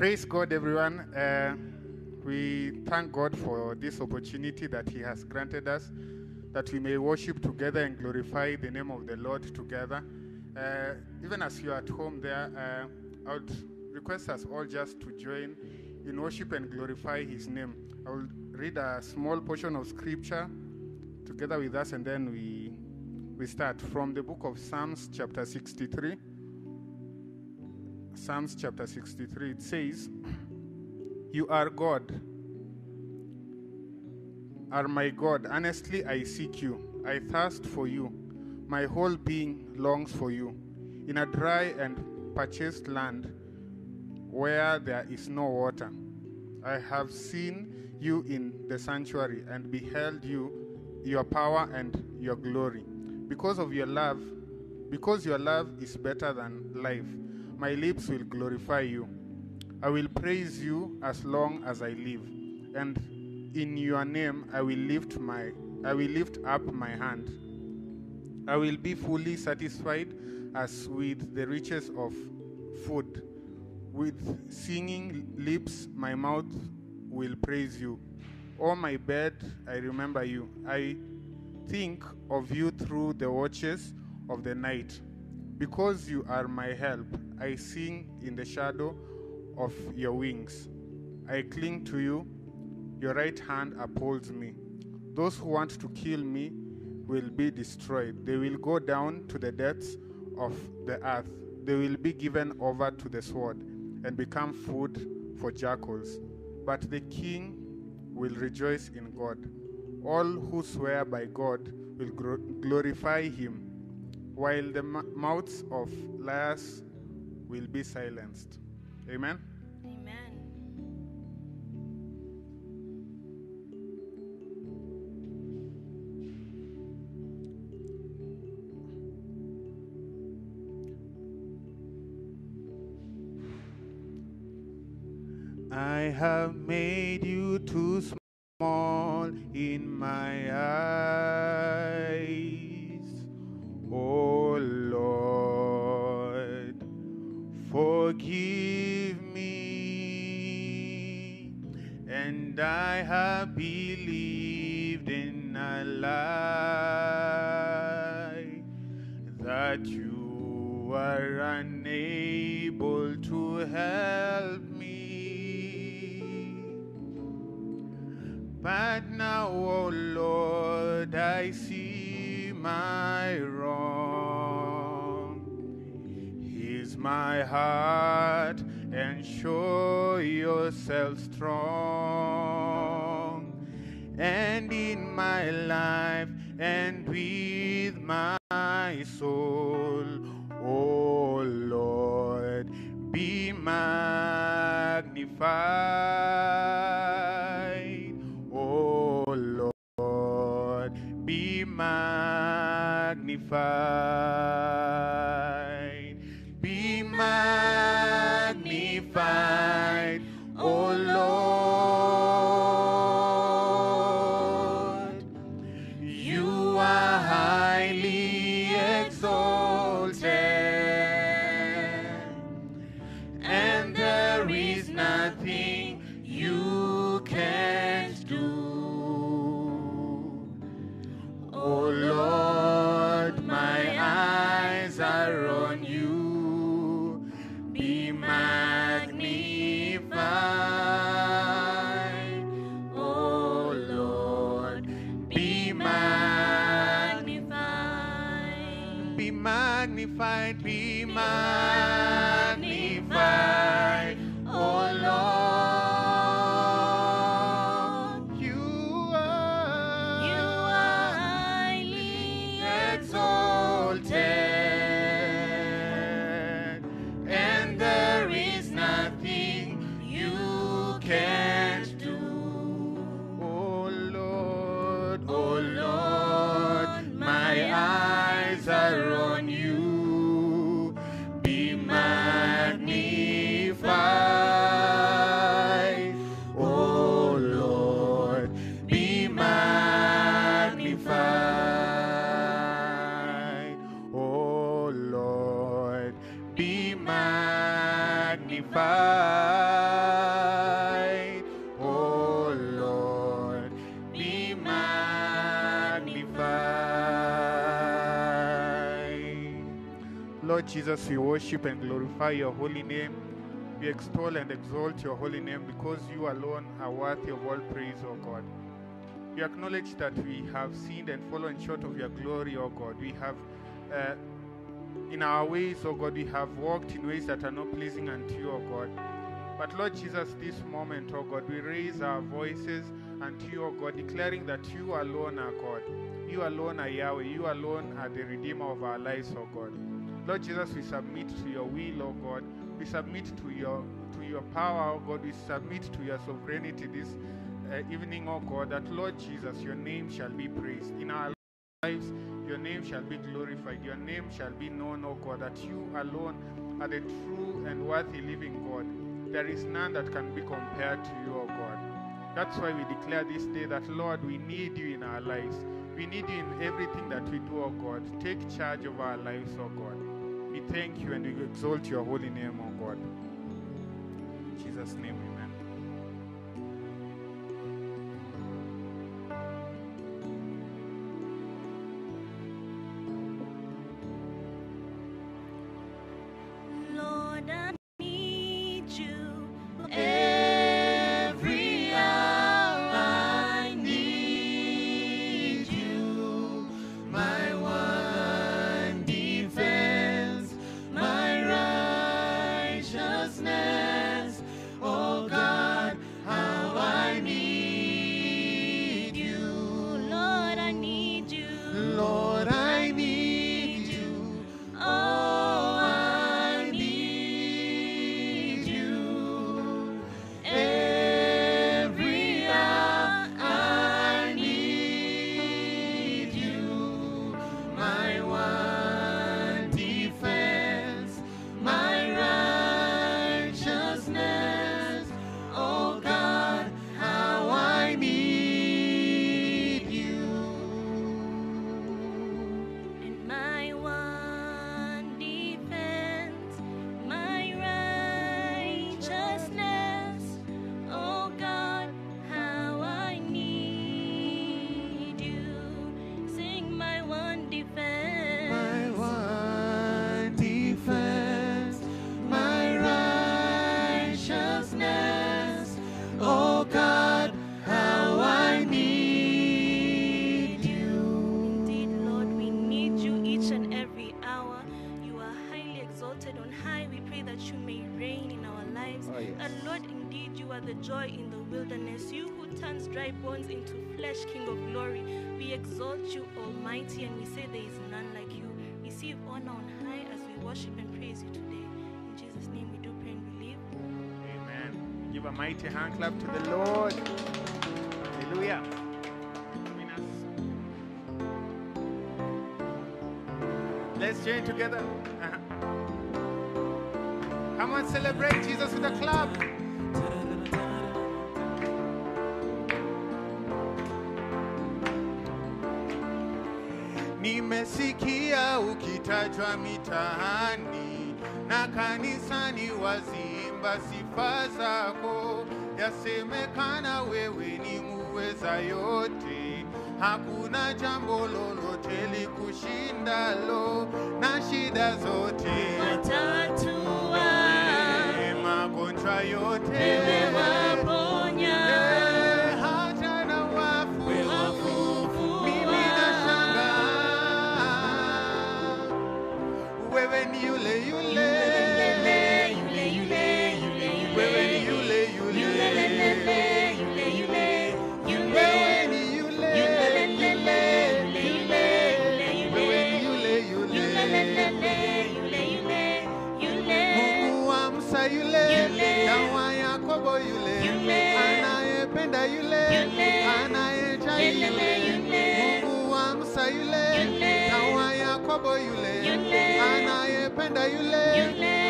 Praise God, everyone. Uh, we thank God for this opportunity that He has granted us, that we may worship together and glorify the name of the Lord together. Uh, even as you are at home there, uh, I would request us all just to join in worship and glorify His name. I will read a small portion of scripture together with us, and then we we start from the book of Psalms, chapter 63. Psalms chapter 63, it says, You are God, are my God. Honestly, I seek you. I thirst for you. My whole being longs for you. In a dry and parched land where there is no water, I have seen you in the sanctuary and beheld you, your power and your glory. Because of your love, because your love is better than life, my lips will glorify you. I will praise you as long as I live, and in your name I will lift my I will lift up my hand. I will be fully satisfied as with the riches of food. With singing lips my mouth will praise you. O my bed, I remember you. I think of you through the watches of the night. Because you are my help, I sing in the shadow of your wings. I cling to you, your right hand upholds me. Those who want to kill me will be destroyed. They will go down to the depths of the earth. They will be given over to the sword and become food for jackals. But the king will rejoice in God. All who swear by God will glorify him while the mouths of liars will be silenced. Amen. Amen. I have made you too small in my eyes. Forgive me. And I have believed in a lie that you are unable to help me. But now, oh Lord, I see my my heart and show yourself strong. And in my life and with my soul, oh Lord, be magnified. Oh Lord, be magnified. Magnified, be magnified, Jesus, we worship and glorify your holy name. We extol and exalt your holy name because you alone are worthy of all praise, O God. We acknowledge that we have sinned and fallen short of your glory, O God. We have, uh, in our ways, O God, we have walked in ways that are not pleasing unto you, O God. But Lord Jesus, this moment, O God, we raise our voices unto you, O God, declaring that you alone are God. You alone are Yahweh. You alone are the Redeemer of our lives, O God. Lord Jesus, we submit to your will, O God. We submit to your to your power, O God. We submit to your sovereignty this uh, evening, O God. That Lord Jesus, your name shall be praised in our lives. Your name shall be glorified. Your name shall be known, O God. That you alone are the true and worthy living God. There is none that can be compared to you, O God. That's why we declare this day that, Lord, we need you in our lives. We need you in everything that we do, O God. Take charge of our lives, O God. We thank you and we exalt your holy name, O God. In Jesus' name, amen. Honor on high as we worship and praise you today. In Jesus' name we do pray and believe. Amen. Give a mighty hand clap to the Lord. Hallelujah. Let's join together. Come on, celebrate Jesus with a clap. Nimesikia ukitajwa mitaani na kanisani wazimba sifa zako, yasemekana wewe ni muweza yote, hakuna jambo lolote likushindalo na shida zote, Watatua, magonjwa yote. Wewe wewe ni yule yule yule yule yule wewe ni yule yule Mungu wa Musa yule Yule. na wa Yakobo yule Yule. anayependa yule Yule. anayejali Yule, yule yule. Mungu wa Musa yule Yule. na wa Yakobo yule Yule. Anayependa yule Yule. anayejali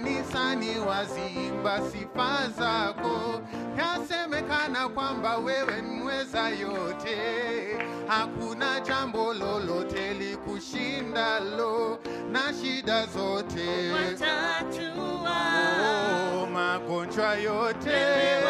kanisani waziimba sifa zako, yasemekana kwamba wewe ni mweza yote, hakuna jambo lolote likushindalo na shida zote. Watatua. oh, magonjwa yote. Wewe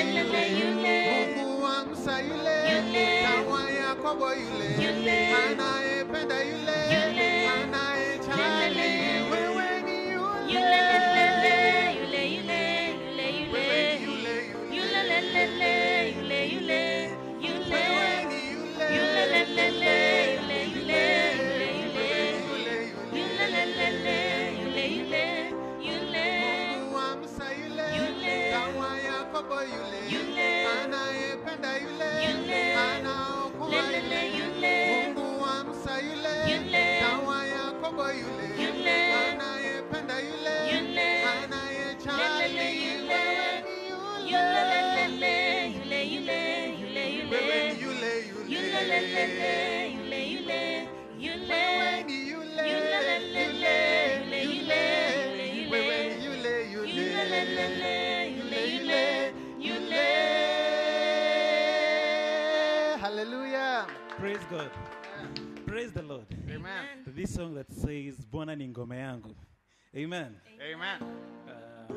anayejali Lelele, yule yule. Mungu wa Musa yule Yule. na Yakobo yule Yule. anayependa yule Yule. anaokoa Lelele, yule yule. Mungu wa Musa yule Yule. na wa Yakobo yule Yule. anayependa yule Yule. anayejali Lelele, yule. wewe ni yule Yulelelele, yule, yule, yule, yule. wewe ni yule yule Yulelelele, yule, yule, yule. wewe ni yule Praise God. Praise the Lord. Amen This song that says Bwana ni ngome yangu. Amen. Amen Uh,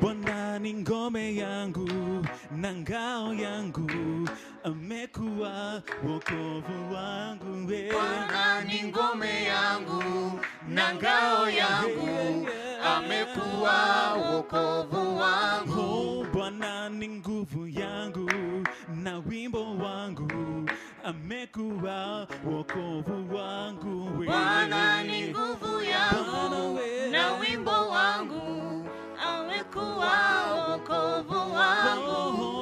Bwana ni ngome yangu na ngao yangu, amekuwa wokovu wangu. we. Bwana ni ngome yangu na ngao yangu, amekuwa wokovu wangu. Oh, Bwana ni nguvu yangu na wimbo wangu, amekuwa wokovu wangu. Bwana ni nguvu yangu na wimbo wangu, amekuwa wokovu wangu. Oh,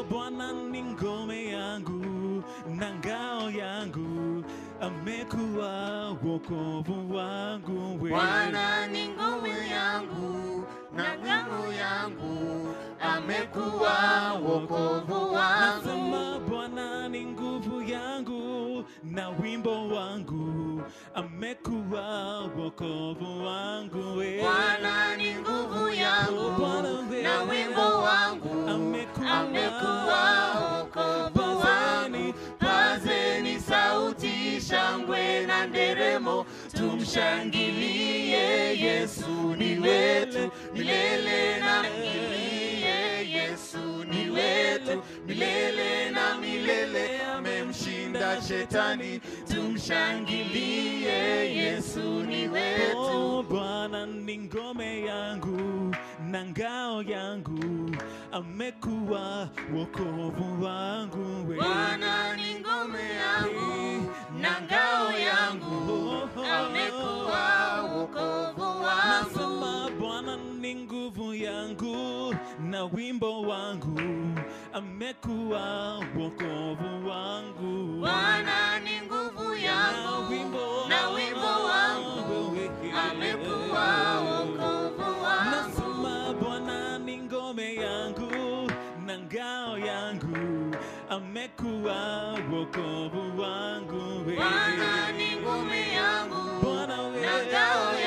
amekuwa wokovu wangu. Bwana ni ngome yangu na ngao yangu, amekuwa wokovu wangu. Nasema Bwana ni nguvu yangu na wimbo wangu, amekuwa wokovu wangu. Bwana ni nguvu yangu na wimbo wangu, amekuwa wokovu shangwe na nderemo, tumshangilie Yesu wetu milele na milele. Yesu ni wetu milele na milele, amemshinda shetani, tumshangilie Yesu ni wetu. Oh, Bwana ni ngome yangu na ngao yangu, amekuwa wokovu wangu. Bwana ni ngome yangu na ngao yangu, amekuwa wokovu na wimbo wangu, amekuwa wokovu wangu. Bwana ni nguvu yangu na wimbo wangu, amekuwa wokovu wangu. Nasema Bwana ni ngome yangu na ngao yangu, amekuwa wokovu wangu. Bwana ni ngome yangu na ngao yangu,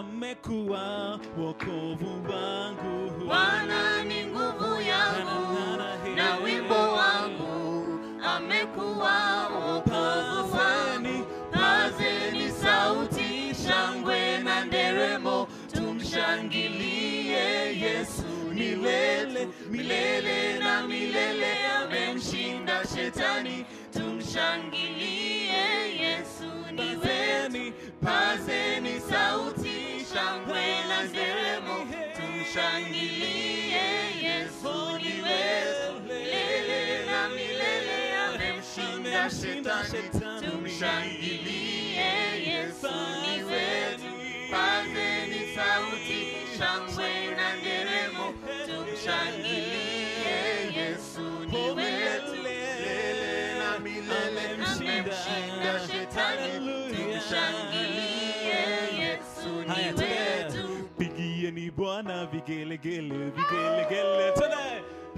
amekuwa wokovu wangu. Bwana ni nguvu yangu na wimbo wangu, amekuwa wokovu wangu. Pazeni sauti, shangwe na nderemo, tumshangilie Yesu milele milele na milele, amemshinda shetani, tumshangilie Yesu ni wetu. pazeni, pazeni sauti, nderemo, Tumshangilie Yesu ni wetu. Milele na milele amemshinda shetani. Tumshangilie Yesu ni wetu. Pazeni sauti, shangwe na nderemo. Tumshangilie Bwana vigelegele, vigelegele tena.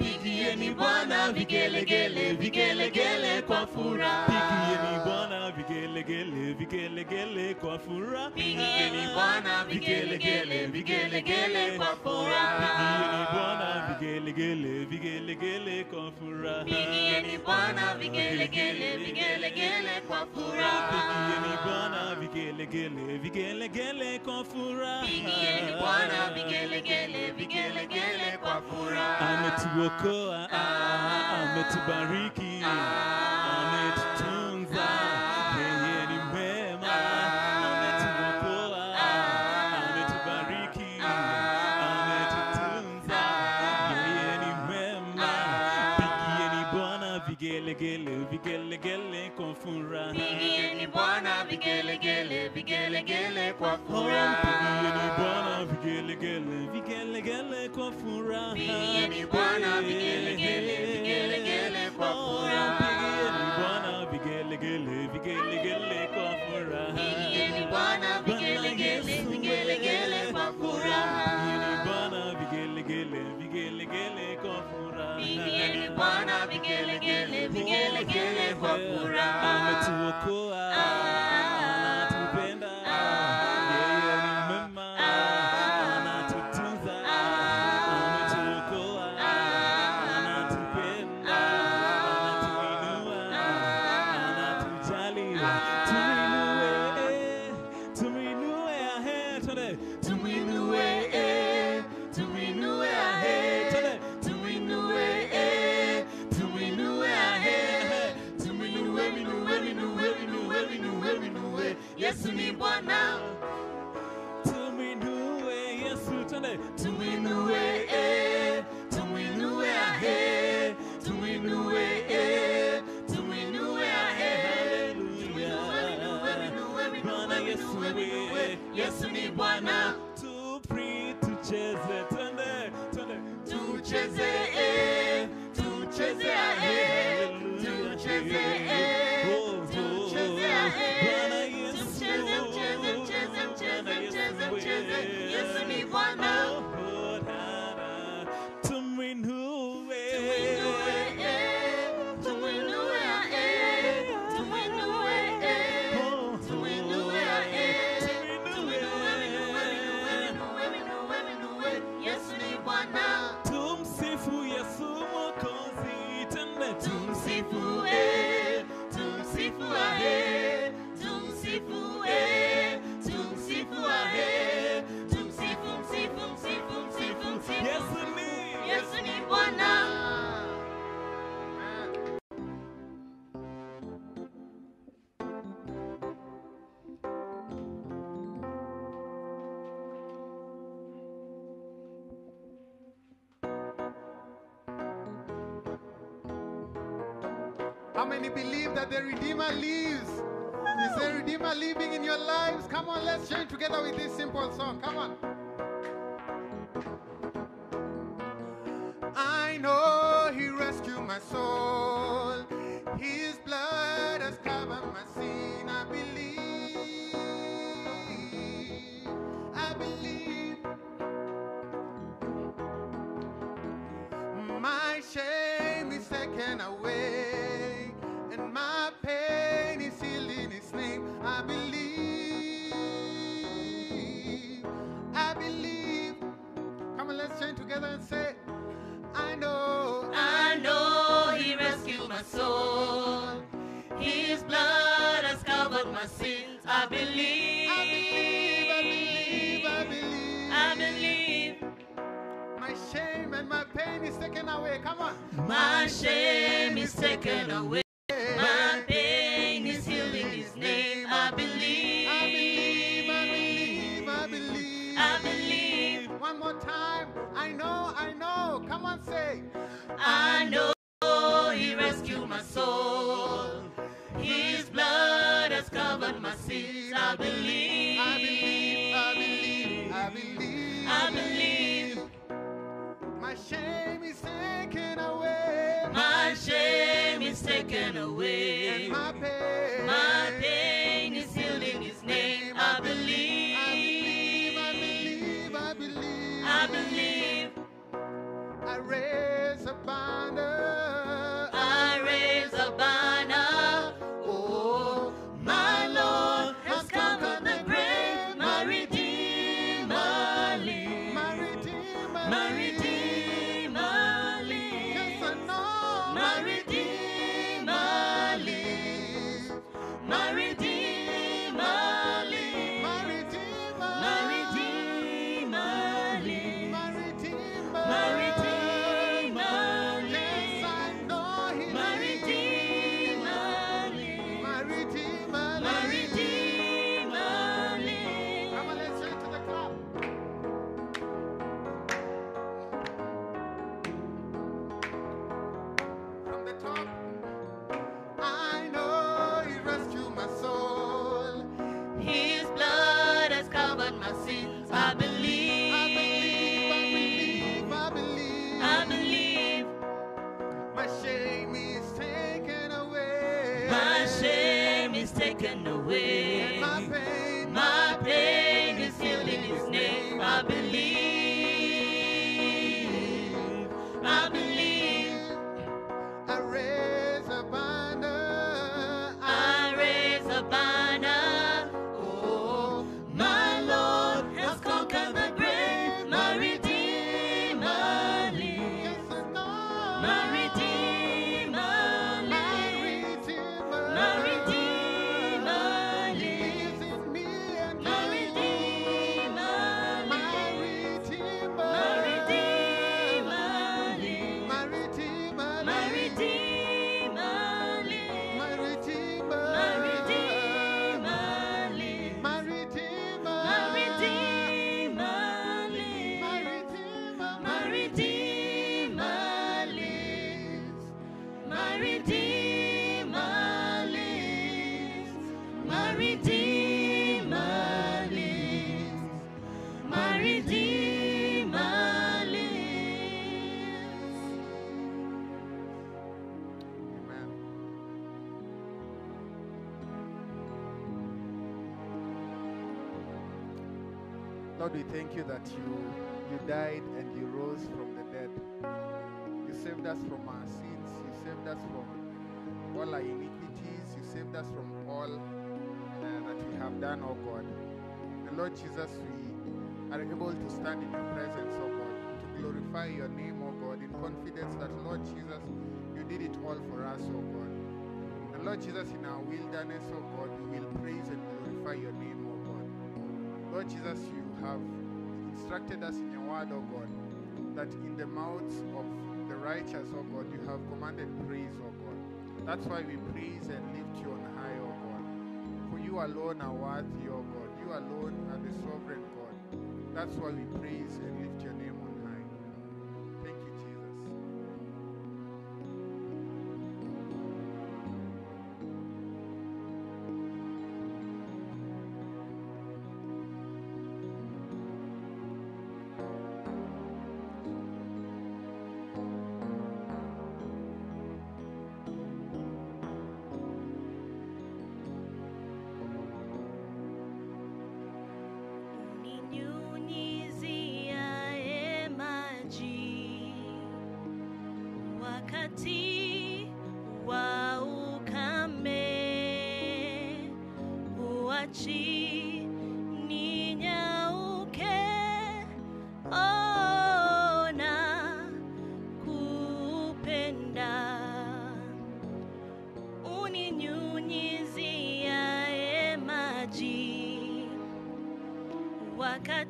Pigieni Bwana vigelegele, vigelegele kwa furaha. Pigieni Bwana vigelegele, vigelegele kwa furaha. Pigieni Bwana vigelegele, vigelegele kwa furaha. Pigieni Bwana vigelegele, vigelegele kwa furaha. Pigieni Bwana vigelegele, vigelegele kwa furaha. Pigieni Bwana vigelegele, vigelegele kwa furaha. Pigieni Bwana vigelegele, vigelegele kwa furaha. Ametuokoa, ah, ah, ah, ametubariki, ametutunza, yeye ni mwema. Ametuokoa, ametubariki, ametutunza, yeye ni mwema. Pigieni Bwana vigelegele, vigelegele kwa furaha. Pigieni Bwana vigelegele, vigelegele kwa furaha. Pigieni Bwana vigelegele, vigelegele kwa furaha. Pigieni Bwana vigelegele, vigelegele How many believe that the Redeemer lives? Is the Redeemer living in your lives? Come on, let's join together with this simple song. Come on. I know He rescued my soul. His together and say, I know. I know He rescued my soul. His blood has covered my sins. I believe. I believe. I believe. I believe. I believe. My shame and my pain is taken away. Come on. My shame is taken away. Soul. His blood has covered my sins. I believe. I believe, I believe, I believe. I believe. My shame is taken away. My shame is taken and away. my pain. Thank you that you you died and you rose from the dead. You saved us from our sins. You saved us from all our iniquities. You saved us from all uh, that we have done, oh God. And Lord Jesus, we are able to stand in your presence, oh God, to glorify your name, oh God, in confidence that, Lord Jesus, you did it all for us, oh God. And Lord Jesus, in our wilderness, oh God, we will praise and glorify your name, oh God. Lord Jesus, you have instructed us in your word, oh God, that in the mouths of the righteous, oh God, you have commanded praise, oh God. That's why we praise and lift you on high, oh God. For you alone are worthy, oh God. You alone are the sovereign God. That's why we praise and lift your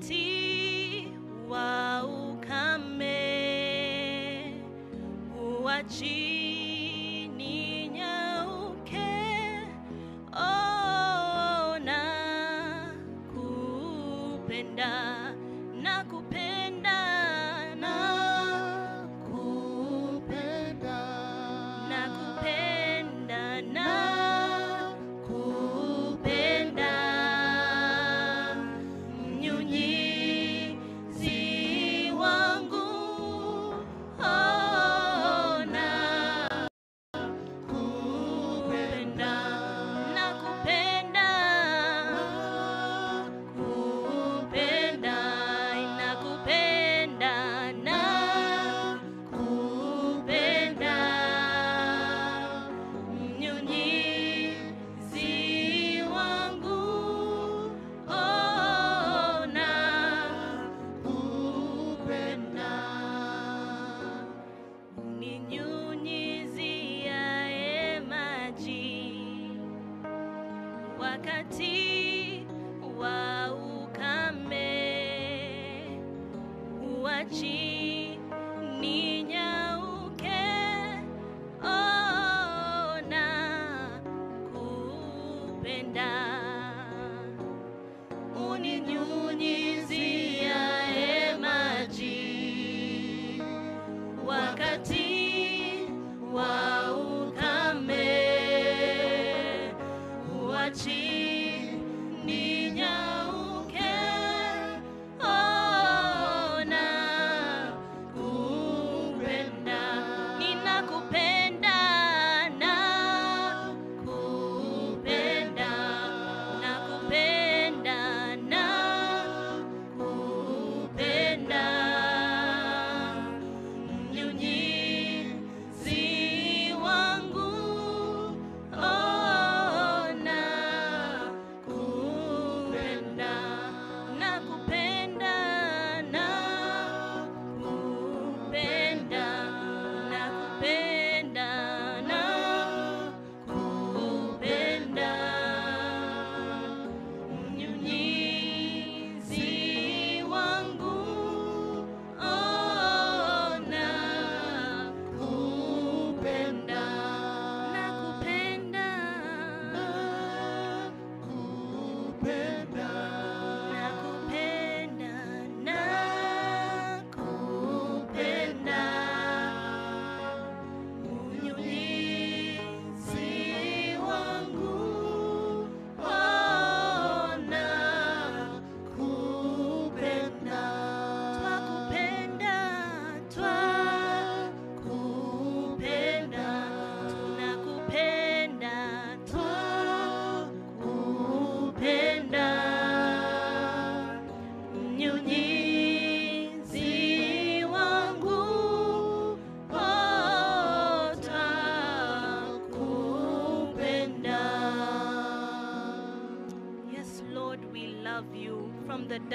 wakati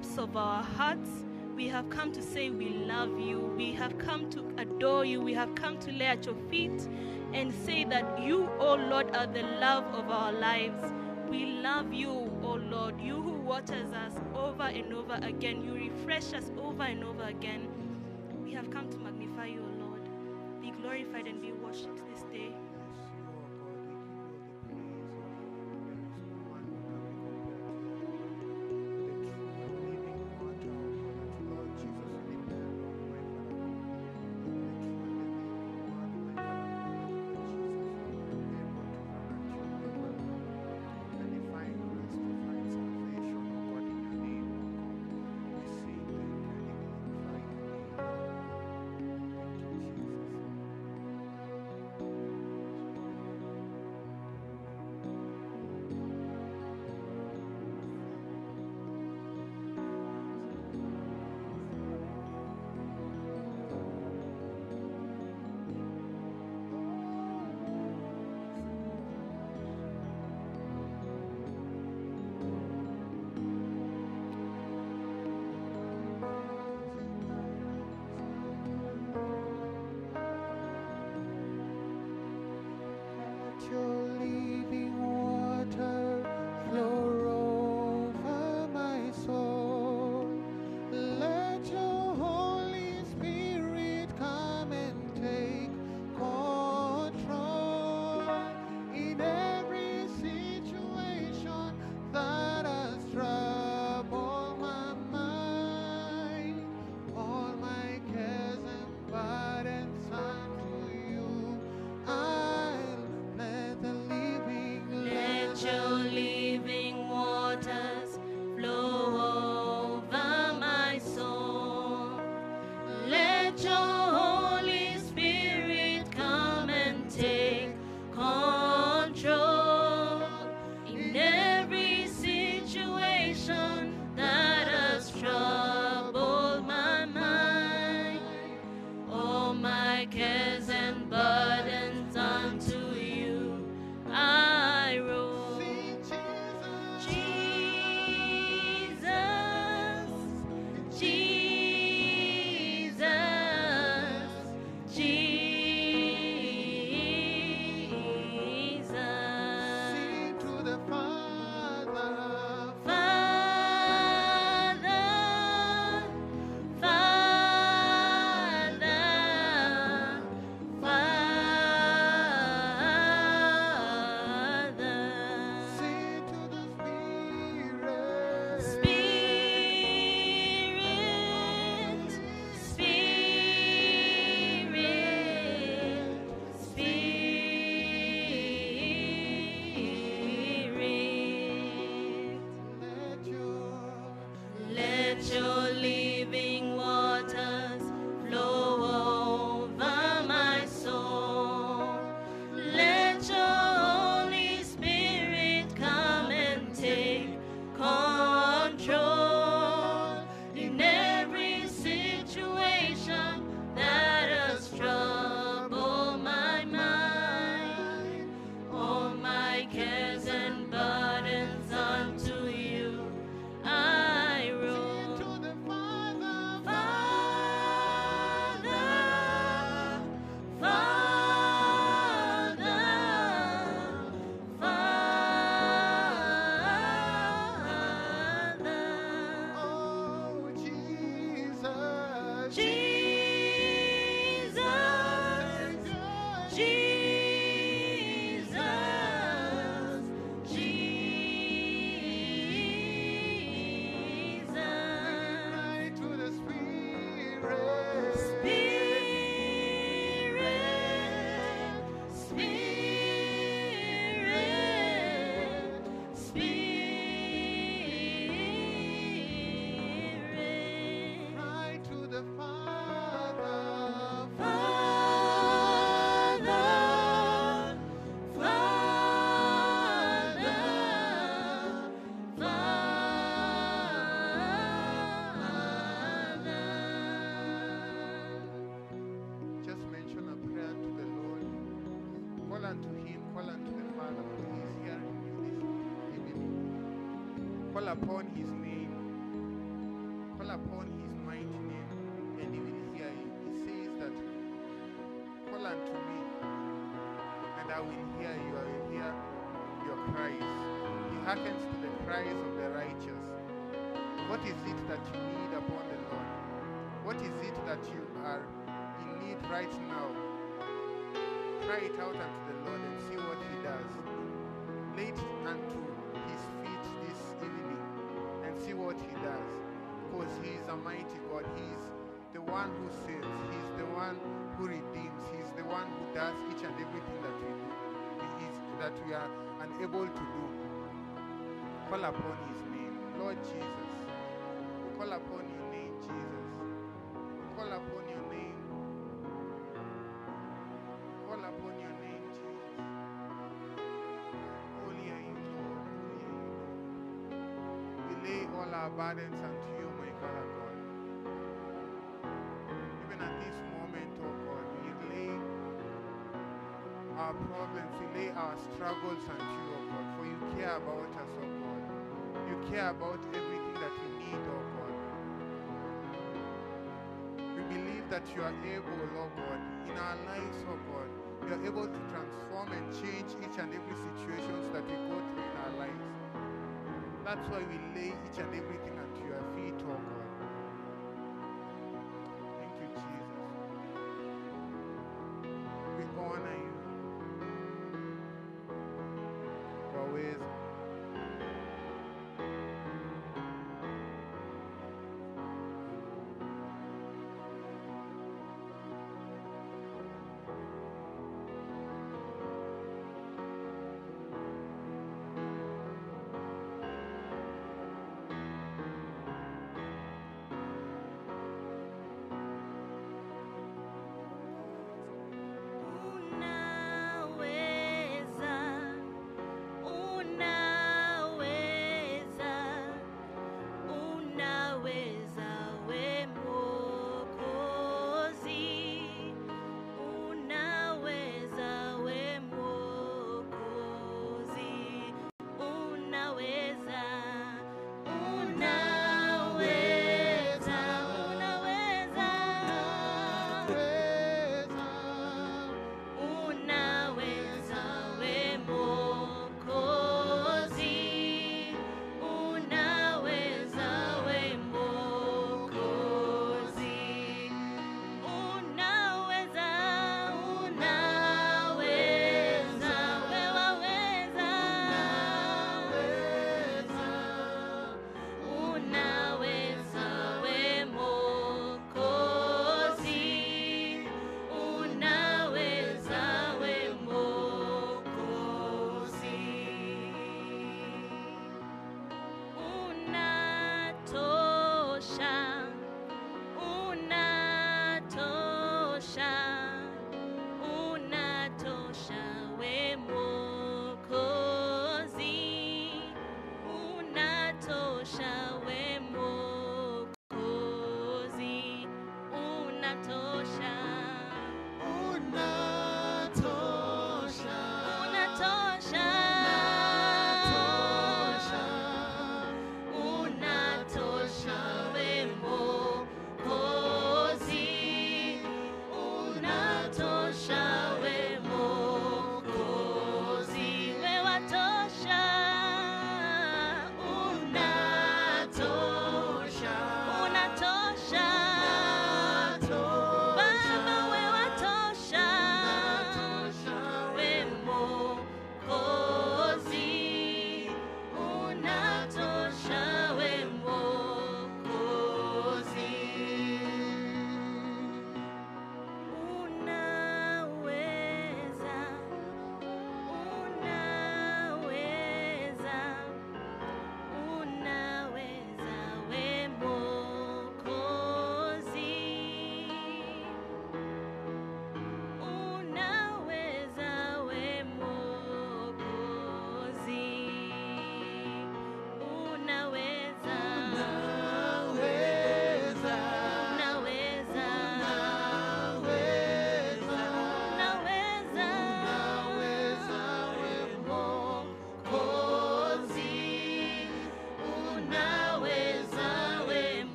depths of our hearts, we have come to say we love you. We have come to adore you. We have come to lay at your feet and say that you, O Lord, are the love of our lives. We love you, O Lord. You who waters us over and over again. You refresh us over and over again. We have come to magnify you, O Lord. Be glorified and be worshipped this day. Hearkens to the cries of the righteous. What is it that you need upon the Lord? What is it that you are in need right now? Cry it out unto the Lord and see what He does. Lay it unto His feet this evening and see what He does. Because He is a mighty God. He is the one who saves. He is the one who redeems. He is the one who does each and everything that we do. That we are unable to do. Call upon His name, Lord Jesus. We Call upon your name, Jesus. Call upon your name. Call upon your name, Jesus. Holy are you, Lord. Holy are you, Lord. We lay all our burdens unto you, my Father God. Even at this moment, oh God, we lay our problems, we lay our struggles unto you, oh God, for you care about us, oh God. Care about everything that we need, oh God. We believe that you are able, oh God, in our lives, oh God. You are able to transform and change each and every situations that we go through in our lives. That's why we lay each and everything at your feet, oh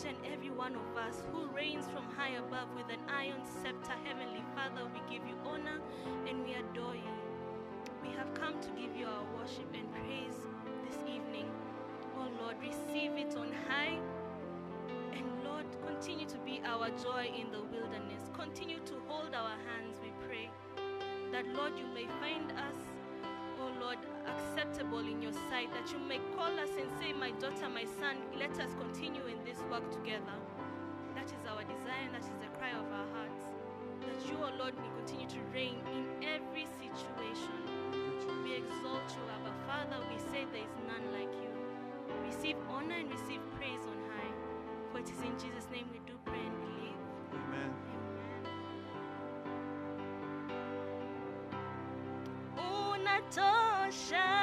each and every one of us, who reigns from high above with an iron scepter. Heavenly Father, we give you honor and we adore you. We have come to give you our worship and praise this evening. Oh Lord, receive it on high. And Lord, continue to be our joy in the wilderness. Continue to hold our hands, we pray. That, Lord, you may find us, oh Lord, acceptable in your sight. That you may call us and say, My daughter, my son, let us continue in this work together. That is our desire and that is the cry of our hearts. That you, oh Lord, may continue to reign in every situation. We exalt you, Abba Father. We say there is none like you. Receive honor and receive praise on high. For it is in Jesus' name we do pray Unatosha,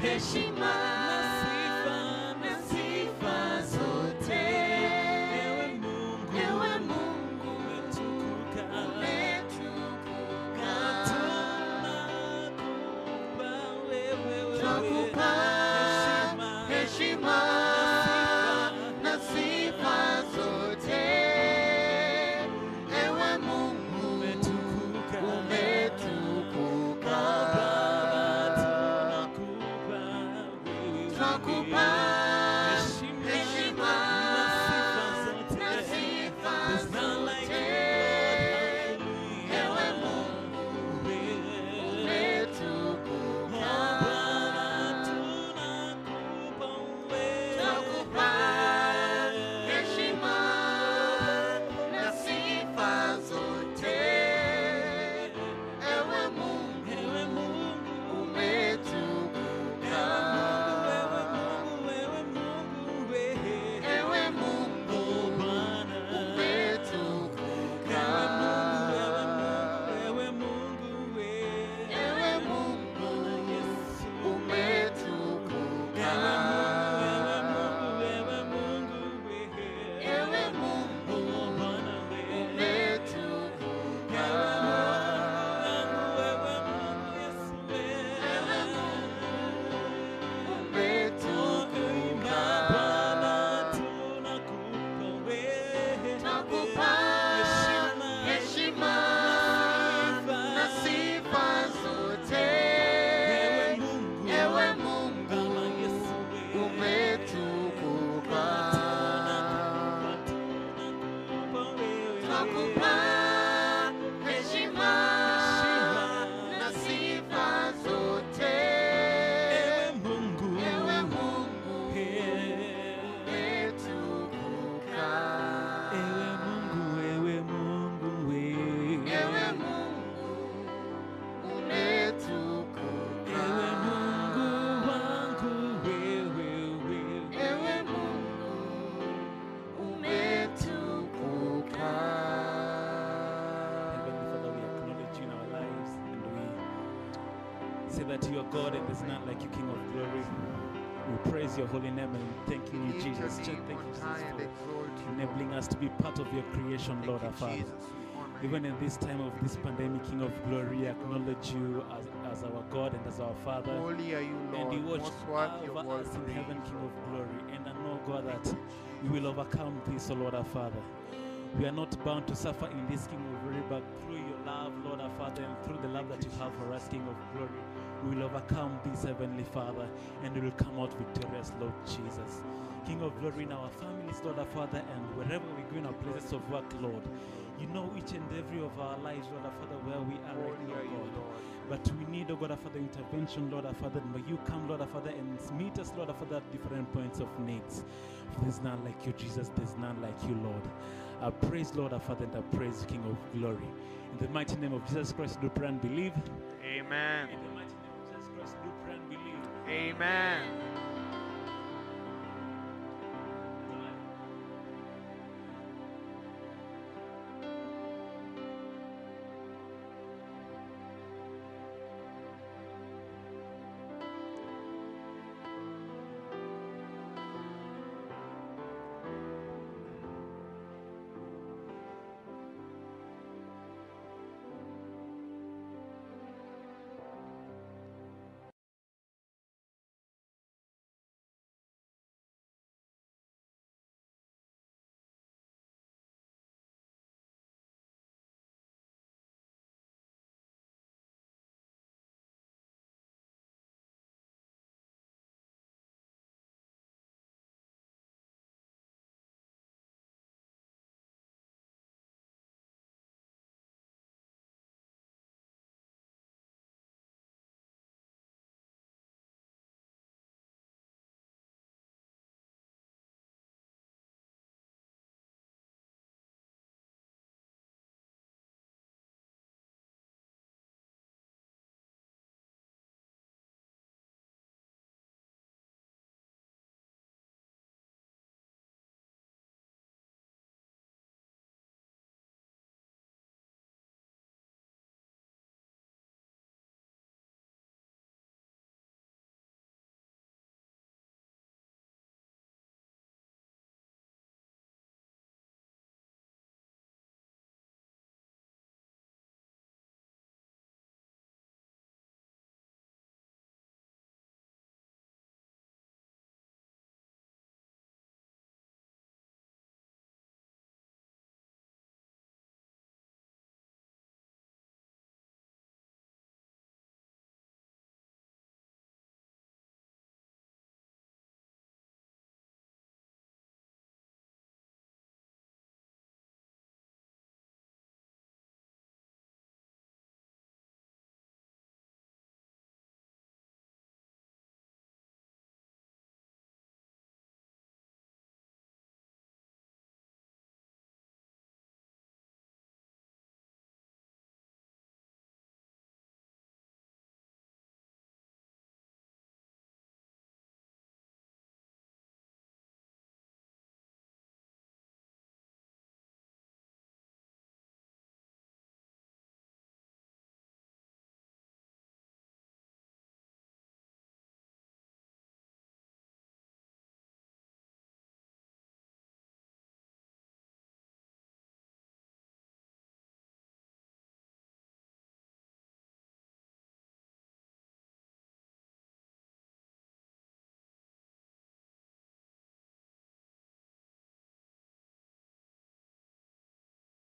Reshimah. God and there's none like you, King of glory. We praise your holy name and thanking you, Jesus. Thank you, Jesus, for enabling us to be part of your creation, Lord our Father. Jesus. We honor Even in this time of this pandemic, King of glory, acknowledge you as, as our God and as our Father. Holy are you, And you Lord. watch Most worthy of over us in heaven. King of glory. And I know, God, that we will overcome this, O Lord our Father. We are not bound to suffer in this kingdom of glory, but through the love that you have for us, King of glory, we will overcome this, Heavenly Father, and we will come out victorious, Lord Jesus. King of glory in our families, Lord our Father, and wherever we go in our places of work, Lord, you know each and every of our lives, Lord our Father, where we are right now, are you, God. Lord. But we need, oh God, our Father, intervention, Lord, our Father. May you come, Lord, our Father, and meet us, Lord, our Father, at different points of needs. There's none like you, Jesus. There's none like you, Lord. I praise, Lord, our Father, and I praise King of glory. In the mighty name of Jesus Christ, do pray and believe. Amen. In the mighty name of Jesus Christ, do pray and believe. Amen.